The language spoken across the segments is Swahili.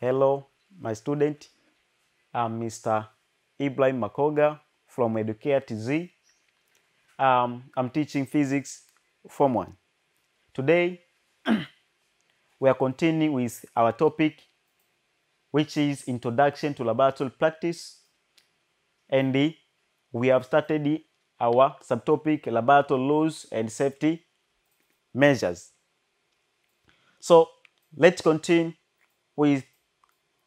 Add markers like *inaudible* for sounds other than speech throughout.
Hello, my student. I'm Mr. Ibrahim Makoga from Educare TZ. Um, I'm teaching physics Form 1. Today, *clears throat* we are continuing with our topic, which is Introduction to Laboratory Practice. And we have started our subtopic, Laboratory Laws and Safety Measures. So, let's continue with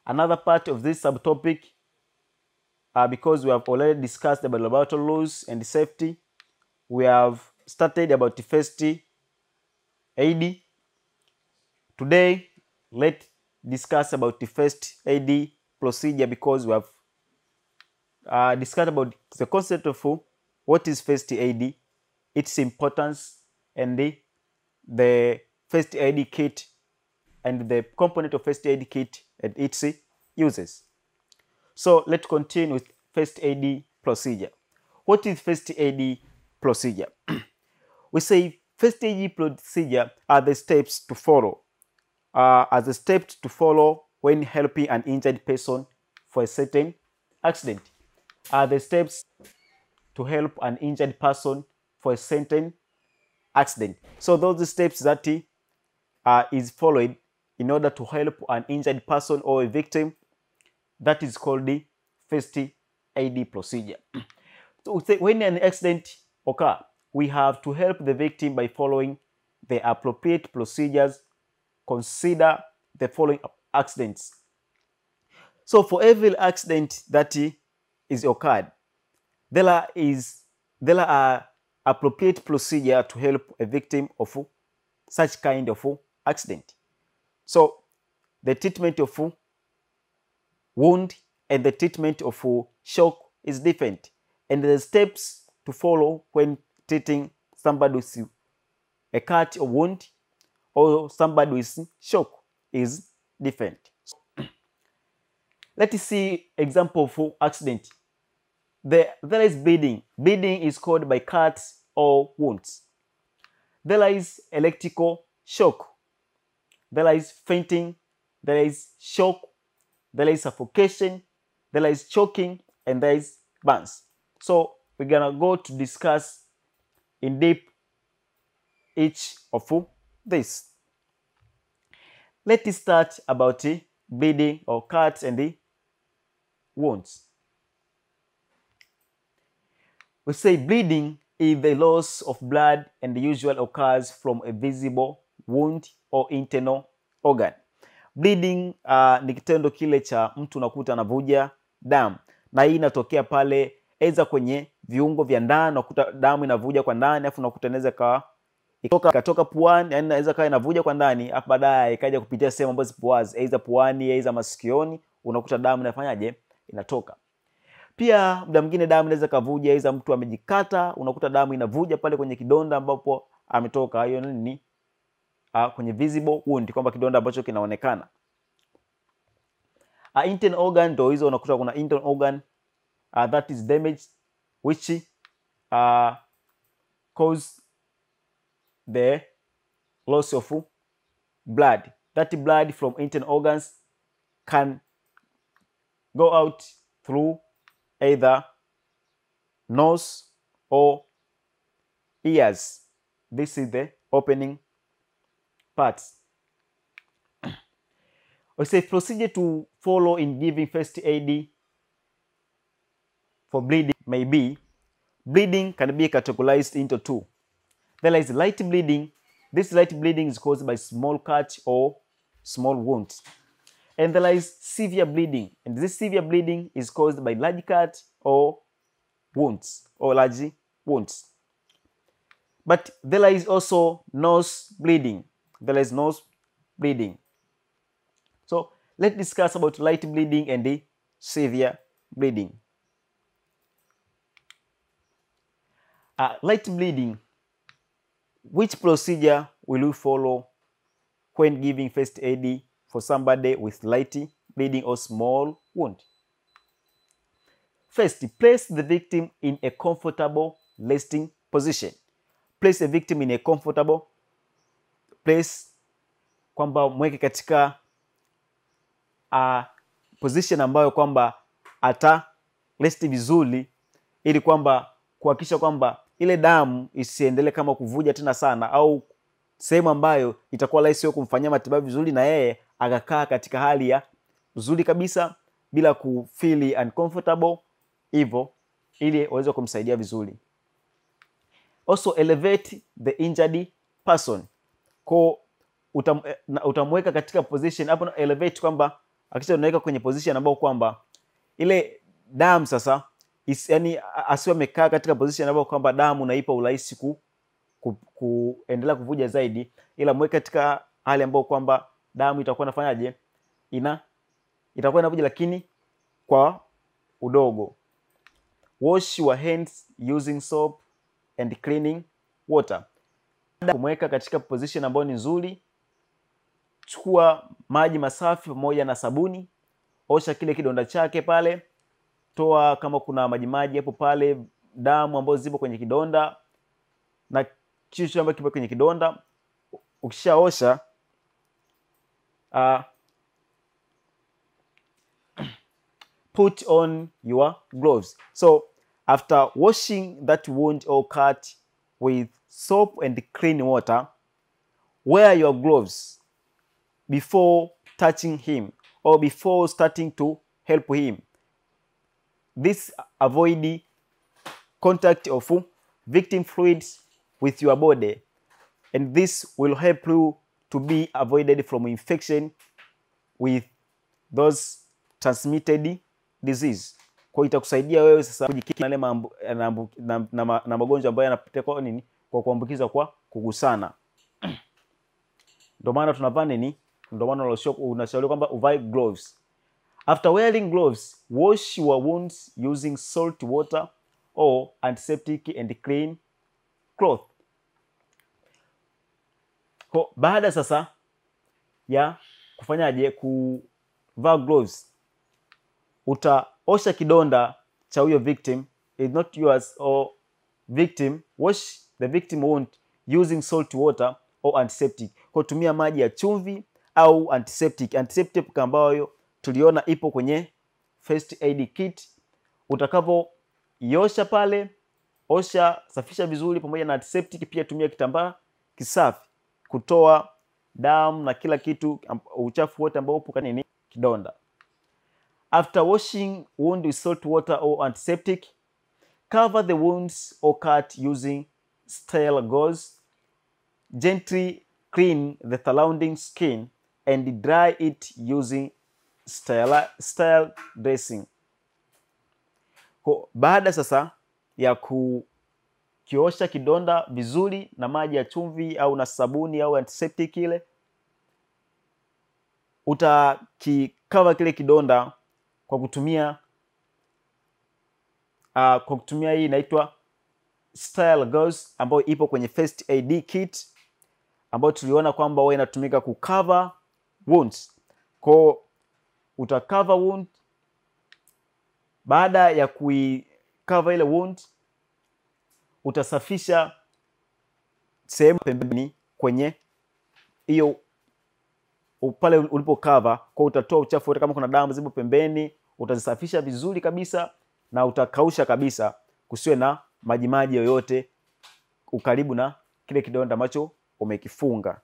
another part of this subtopic uh, because we have already discussed about laboratory laws and safety. We have started about the first AD. Today, let's discuss about the first AD procedure because we have uh, discussed about the concept of what is first AD, its importance, and the, the first AD kit and the component of first aid kit and its uses. So let's continue with first aid procedure. What is first aid procedure? *clears throat* we say first aid procedure are the steps to follow, uh, are the steps to follow when helping an injured person for a certain accident. Are the steps to help an injured person for a certain accident. So those steps that uh, is followed in order to help an injured person or a victim. That is called the first aid procedure. *clears throat* so when an accident occur, we have to help the victim by following the appropriate procedures. Consider the following accidents. So for every accident that is occurred, there is there are appropriate procedure to help a victim of such kind of accident. So the treatment of wound and the treatment of shock is different, and the steps to follow when treating somebody with a cut or wound or somebody with shock is different. Let us see example of accident. The, there is bleeding. Bleeding is caused by cuts or wounds. There is electrical shock there is fainting, there is shock, there is suffocation, there is choking, and there is burns. So we're gonna go to discuss in deep each of this. Let us start about the bleeding or cuts and the wounds. We say bleeding is the loss of blood and usually occurs from a visible wound or internal organ. Bleeding uh, ni kitendo kile cha mtu unakuta anavuja damu, na hii inatokea pale eza kwenye viungo vya ndani, unakuta damu inavuja kwa ndani, afu unakuta inaweza kawa ikatoka puani, yani inaweza kawa inavuja kwa ndani, afu baadaye ikaja kupitia sehemu ambazo puazi, aidha puani, aidha masikioni, unakuta damu inafanyaje, inatoka. Pia muda mwingine damu inaweza kavuja, aidha mtu amejikata, unakuta damu inavuja pale kwenye kidonda ambapo ametoka. Hiyo nini? Uh, kwenye visible wound kwamba kidonda ambacho kinaonekana. Uh, internal organ ndio hizo unakuta kuna internal organ uh, that is damaged which uh, cause the loss of blood. That blood from internal organs can go out through either nose or ears. This is the opening parts. We say procedure to follow in giving first aid for bleeding may be bleeding can be categorized into two. There is light bleeding. This light bleeding is caused by small cut or small wounds. And there is severe bleeding. And this severe bleeding is caused by large cut or wounds or large wounds. But there is also nose bleeding there is nose bleeding. So let's discuss about light bleeding and the severe bleeding. Uh, light bleeding, which procedure will you follow when giving first aid for somebody with light bleeding or small wound? First, place the victim in a comfortable resting position. Place the victim in a comfortable place kwamba mweke katika uh, position ambayo kwamba ata resti vizuri ili kwamba kuhakikisha kwamba ile damu isiendelee kama kuvuja tena sana au sehemu ambayo itakuwa rahisi wewe kumfanyia matibabu vizuri na yeye akakaa katika hali ya nzuri kabisa bila kufili uncomfortable hivyo ili waweze kumsaidia vizuri. Also elevate the injured person ko utam, eh, utamweka katika position hapo na elevate kwamba akisha unaweka kwenye position ambayo kwamba ile damu sasa is, yani asiwe amekaa katika position ambayo kwamba damu unaipa urahisi ku, ku, kuendelea kuvuja zaidi ila mweke katika hali ambayo kwamba damu itakuwa inafanyaje? Ina itakuwa inavuja lakini kwa udogo. Wash your hands using soap and cleaning water kumweka katika position ambayo ni nzuri chukua maji masafi pamoja na sabuni osha kile kidonda chake pale toa kama kuna majimaji hapo pale damu ambazo zipo kwenye kidonda na kitu ambacho kipo kwenye kidonda. Ukishaosha uh, put on your gloves. So after washing that wound or cut with soap and clean water wear your gloves before touching him or before starting to help him. This avoid contact of victim fluids with your body and this will help you to be avoided from infection with those transmitted disease. Kwa itakusaidia wewe sasa kujikinga na na, magonjwa ambayo yanapitia kwa nini kwa kuambukiza kwa kugusana. Ndio maana tunavaa nini? Ndio maana unashauriwa- kwamba uvae gloves. After wearing gloves wash your wounds using salt water or antiseptic and clean cloth. Kwa baada sasa ya kufanyaje? Kuvaa gloves. Utaosha kidonda cha huyo victim. Is not yours or victim wash the victim wound using salt water or antiseptic. Kwa tumia maji ya chumvi au antiseptic. Antiseptic ambayo tuliona ipo kwenye first aid kit. Utakapoiosha pale osha safisha vizuri pamoja na antiseptic. Pia tumia kitambaa kisafi kutoa damu na kila kitu uchafu wote ambao upo kanini kidonda. After washing wound with salt water or antiseptic cover the wounds or cut using sterile gauze gently clean the surrounding skin and dry it using stale, stale dressing. Kwa- baada sasa ya kukiosha kidonda vizuri na maji ya chumvi au na sabuni au antiseptic ile utakikava kile kidonda kwa kutumia uh, kwa kutumia hii inaitwa sterile goes ambayo ipo kwenye first aid kit ambayo tuliona kwamba huwa inatumika kucover wounds. Ko cover wound baada ya kuikava ile wound utasafisha sehemu pembeni kwenye hiyo pale ulipo cover. Kwa utatoa uchafu wote kama kuna damu zipo pembeni utazisafisha vizuri kabisa na utakausha kabisa kusiwe na majimaji yoyote ukaribu na kile kidonda ambacho umekifunga.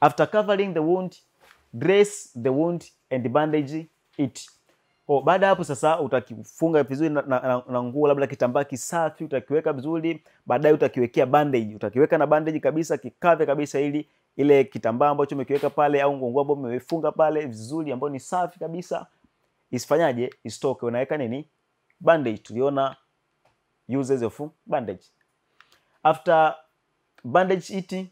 After covering the wound dress the wound and bandage it. O, baada hapo sasa utakifunga vizuri na, na, na, na nguo labda kitambaa kisafi utakiweka vizuri. Baadaye utakiwekea bandage. Utakiweka na bandage kabisa kikave kabisa ili ile kitambaa ambacho umekiweka pale au nguo ambayo umefunga pale vizuri ambayo ni safi kabisa isifanyaje? Isitoke unaweka nini? Bandage. Tuliona uses of bandage. After bandage it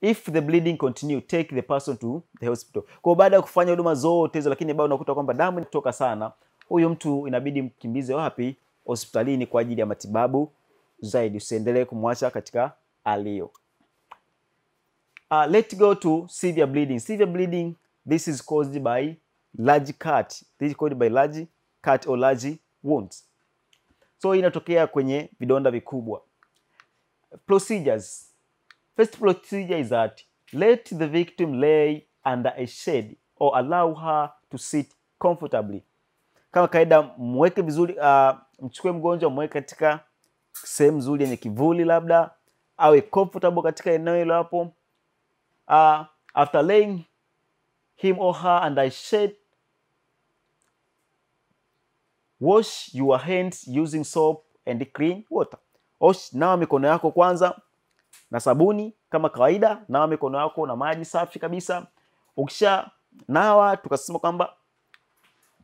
if the bleeding continue take the person to the hospital. Kwa baada ya kufanya huduma zote hizo lakini bado unakuta kwamba damu inatoka sana huyo mtu inabidi mkimbize wapi? Hospitalini kwa ajili ya matibabu zaidi. Usiendelee kumwacha katika alio. uh, let's go to severe bleeding. Severe bleeding this is caused by large cut. This is called by large cut or large wounds. So inatokea kwenye vidonda vikubwa. Procedures. First procedure is that let the victim lay under a shade or allow her to sit comfortably. Kama kawaida mweke vizuri uh, mchukue mgonjwa mweke katika sehemu nzuri yenye kivuli labda awe comfortable katika eneo hilo hapo. Uh, after laying him or her under a shade wash your hands using soap and clean water. Osh, nawa mikono yako kwanza na sabuni kama kawaida nawa mikono yako na maji safi kabisa. Ukisha nawa tukasema kwamba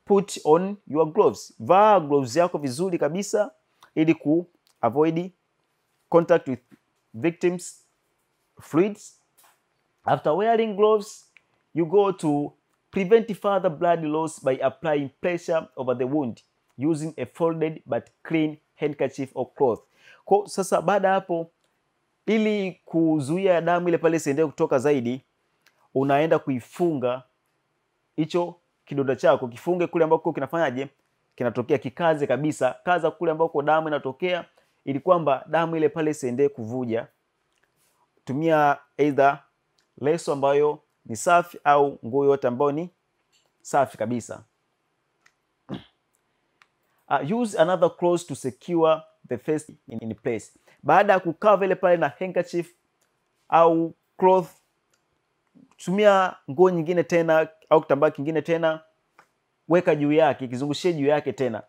put on your gloves. Vaa gloves yako vizuri kabisa ili ku avoid contact with victims fluids. After wearing gloves you go to prevent further blood loss by applying pressure over the wound using a folded but clean handkerchief or cloth. Kwa sasa baada hapo ili kuzuia damu ile pale isiendelee kutoka zaidi unaenda kuifunga hicho kidonda chako. Kifunge kule ambako kinafanyaje? Kinatokea kikaze kabisa. Kaza kule ambako damu inatokea ili kwamba damu ile pale isiendelee kuvuja. Tumia either leso ambayo ni safi au nguo yote ambayo ni safi kabisa uh, use another cloth to secure the face in, in place. Baada ya kukava ile pale na handkerchief au cloth tumia nguo nyingine tena au kitambaa kingine tena weka juu yake kizungushie juu yake tena.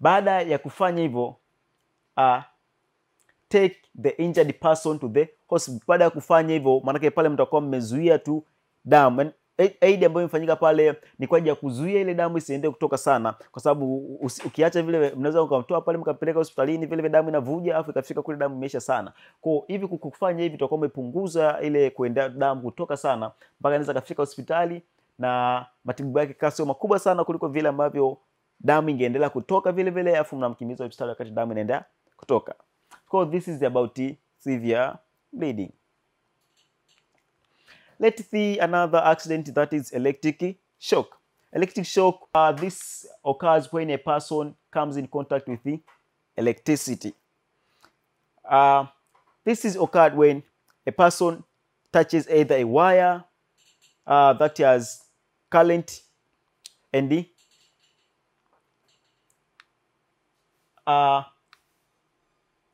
Baada ya kufanya hivyo uh, take the injured person to the hospital. Baada ya kufanya hivyo maanake pale mtakuwa mmezuia tu damu. Yaani, aid ambayo imefanyika pale ni kwa ajili ya kuzuia ile damu isiende kutoka sana kwa sababu ukiacha vile mnaweza ukamtoa pale mkampeleka hospitalini vile vile damu inavuja afu ikafika kule damu imeisha sana. Kwa hivi kukufanya hivi tutakuwa umepunguza ile kuenda damu kutoka sana mpaka inaweza kafika hospitali na matibabu yake kasi makubwa sana kuliko vile ambavyo damu ingeendelea kutoka vile vile afu mnamkimbiza hospitali wakati damu inaenda kutoka. So this is about severe bleeding let's see another accident that is electric shock. Electric shock uh, this occurs when a person comes in contact with the electricity. Uh, this is occurred when a person touches either a wire uh, that has current and the uh,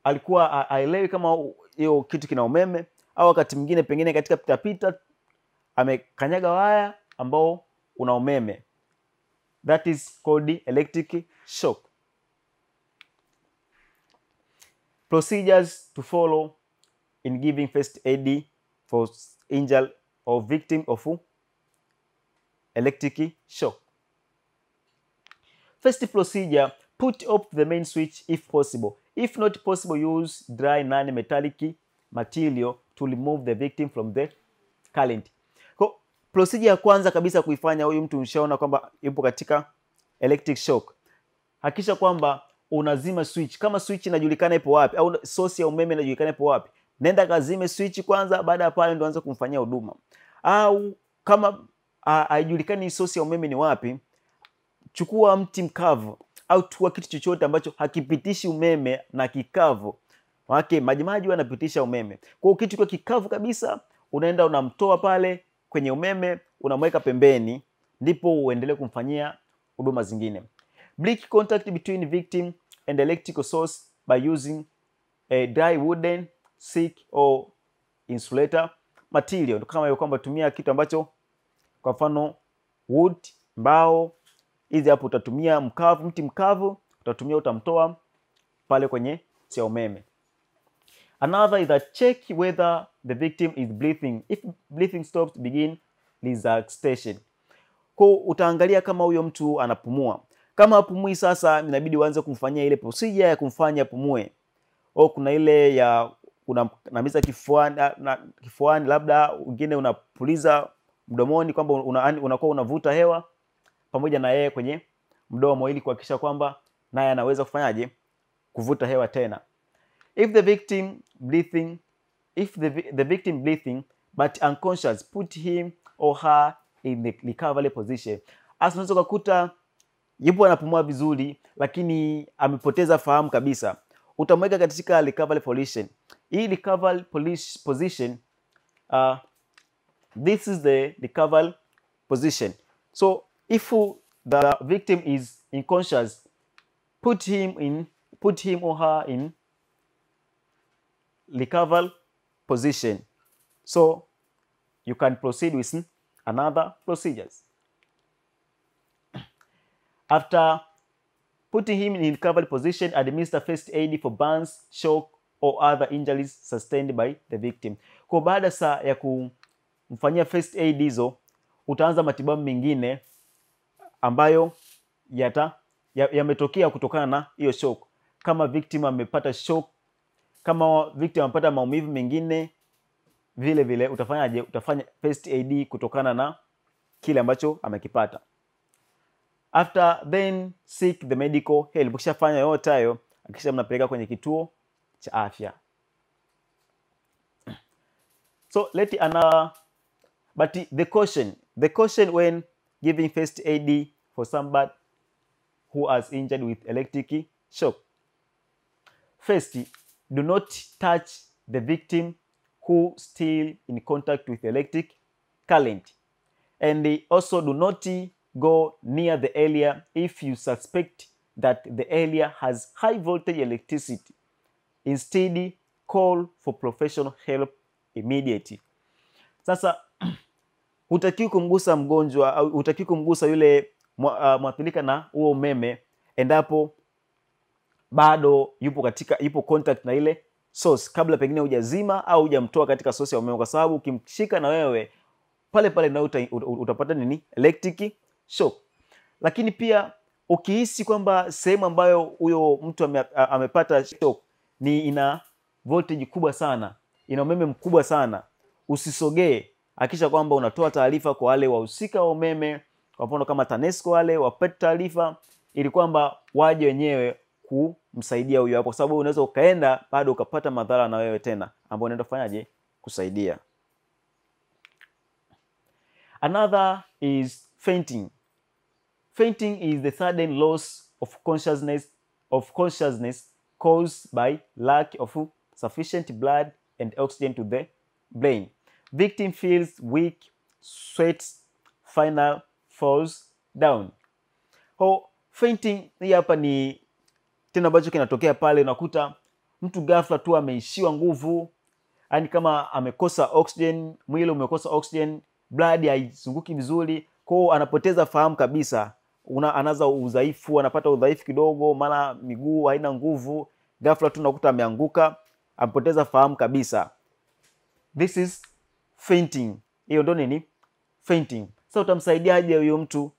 alikuwa aelewi kama hiyo kitu kina umeme au wakati mwingine pengine katika pitapita amekanyaga waya ambao una umeme that is called electric shock procedures to follow in giving first aid for injured or victim of electric shock First procedure, put off the main switch if possible. If not possible, use dry non-metallic material to remove the victim from the current. Procedure ya kwanza kabisa kuifanya huyu mtu ushaona kwamba yupo katika electric shock. Hakikisha kwamba unazima switch. Kama switch inajulikana ipo wapi au source ya umeme inajulikana ipo wapi, nenda kazime switch kwanza, baada ya pale ndo anza kumfanyia huduma. Au kama haijulikani source ya umeme ni wapi, chukua mti mkavu au chukua kitu chochote ambacho hakipitishi umeme na kikavu wake, majimaji yanapitisha umeme kwa hiyo kitu kwa kikavu kabisa unaenda unamtoa pale kwenye umeme unamweka pembeni ndipo uendelee kumfanyia huduma zingine. Break contact between victim and electrical source by using a dry wooden stick or insulator material. Kama hiyo kwamba tumia kitu ambacho kwa mfano wood mbao hizi hapo utatumia mkavu mti mkavu utatumia utamtoa pale kwenye cha umeme another is that check whether the victim is breathing. If breathing stops begin resuscitation Kwa utaangalia kama huyo mtu anapumua. Kama apumui sasa inabidi uanze kumfanyia ile procedure ya kumfanya apumue. Au kuna ile ya unanamiza kifuani, na, kifuani labda wengine unapuliza mdomoni kwamba una, unavuta hewa pamoja na yeye kwenye mdomo ili kuhakikisha kwamba naye anaweza kufanyaje? Kuvuta hewa tena if the victim breathing if the, the victim breathing but unconscious put him or her in the recovery position. As unaweza ukakuta yupo anapumua vizuri lakini amepoteza fahamu kabisa utamweka katika recovery position. Hii recovery position uh, this is the recovery position. So if the victim is unconscious put him in put him or her in recovery position. So you can proceed with another procedures. After putting him in recovery position administer first aid for burns shock or other injuries sustained by the victim. Kwa baada saa ya kumfanyia first aid hizo utaanza matibabu mengine ambayo yata yametokea ya kutokana na hiyo shock. Kama victim amepata shock kama victim amepata maumivu mengine vile vile utafanyaje? Utafanya first aid kutokana na kile ambacho amekipata. After then seek the medical help. Ukishafanya yote hayo akisha mnapeleka kwenye kituo cha afya. So let another but the caution the caution when giving first aid for somebody who has injured with electric shock. First do not touch the victim who still in contact with electric current. And also do not go near the area if you suspect that the area has high voltage electricity. Instead call for professional help immediately. Sasa *clears throat* hutakiwi kumgusa mgonjwa au hutakiwi kumgusa yule mwathirika uh, na huo umeme endapo bado yupo katika yupo contact na ile source. Kabla pengine hujazima au hujamtoa katika source ya umeme kwa sababu ukimshika na wewe pale pale na uta, utapata nini? Electric shock. Lakini pia ukihisi kwamba sehemu ambayo huyo mtu ame, amepata shock ni ina voltage kubwa sana ina umeme mkubwa sana usisogee. Hakisha kwamba unatoa taarifa kwa wale wahusika wa umeme kwa mfano kama TANESCO wale wapate taarifa ili kwamba waje wenyewe kumsaidia huyo hapo, kwa sababu unaweza ukaenda bado ukapata madhara na wewe tena, ambao unaenda kufanyaje kusaidia. Another is fainting. Fainting is the sudden loss of consciousness of consciousness caused by lack of sufficient blood and oxygen to the brain. Victim feels weak, sweats, final falls down. Ho, fainting hii hapa ni tendo ambacho kinatokea pale, unakuta mtu ghafla tu ameishiwa nguvu, yani kama amekosa oxygen, mwili umekosa oxygen, blood haizunguki vizuri, kwao anapoteza fahamu kabisa una, anaza udhaifu, anapata udhaifu kidogo, mara miguu haina nguvu, ghafla tu nakuta ameanguka, amepoteza fahamu kabisa. This is fainting. Hiyo ndo nini? Fainting. Sasa utamsaidiaje huyo mtu